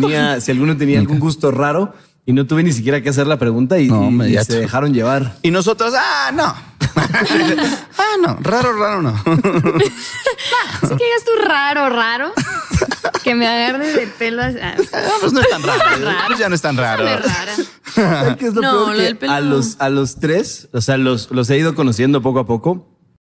tenía, si alguno tenía algún gusto raro y no tuve ni siquiera que hacer la pregunta y, No, y- se dejaron llevar. Y nosotros, ah, no. ah, no, raro, raro, no. Así que digas tú raro, raro. Que me agarres de pelo. así- ah, ah, pues no es tan raro. Raro. Ya no es tan raro. es lo No, peor? lo Que del pelo a los, a los tres, o sea, los, los he ido conociendo poco a poco